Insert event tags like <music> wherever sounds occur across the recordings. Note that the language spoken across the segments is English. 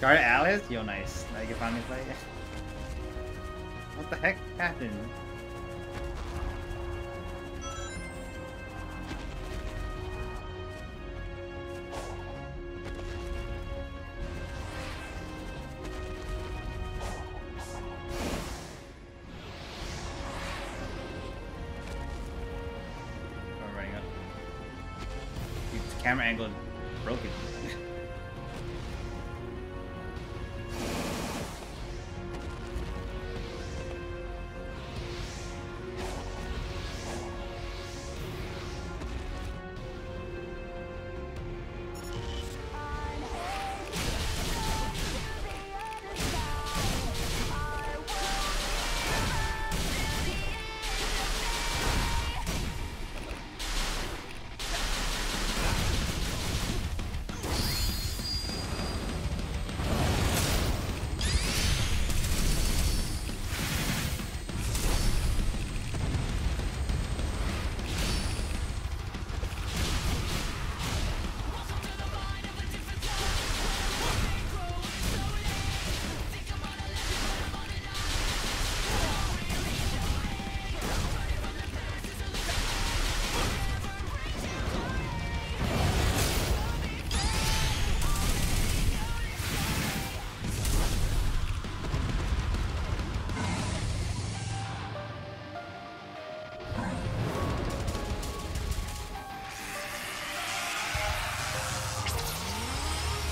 Guard Alice? Yo, nice. Now you can finally play. <laughs> what the heck happened? Camera angle broken. <laughs>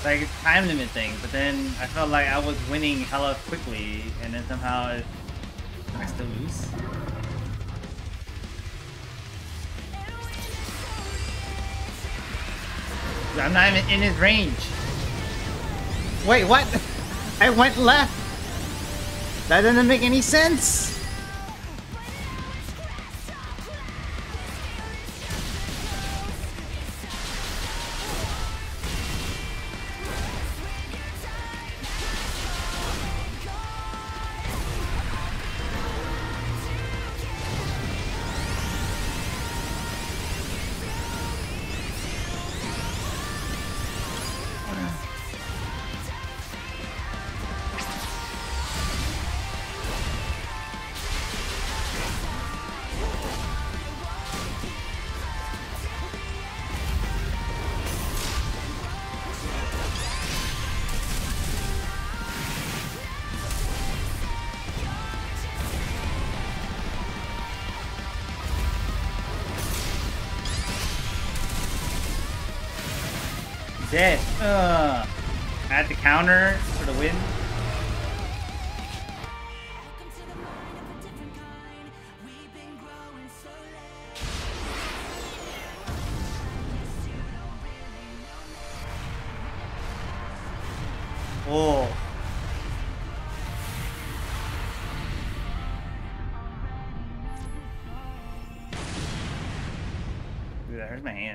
like time limit thing, but then I felt like I was winning hella quickly, and then somehow it, I still lose. I'm not even in his range. Wait, what? <laughs> I went left. That doesn't make any sense. Yeah. Dead. Ugh. Add the counter for the win. Oh. Dude, that hurts my hand.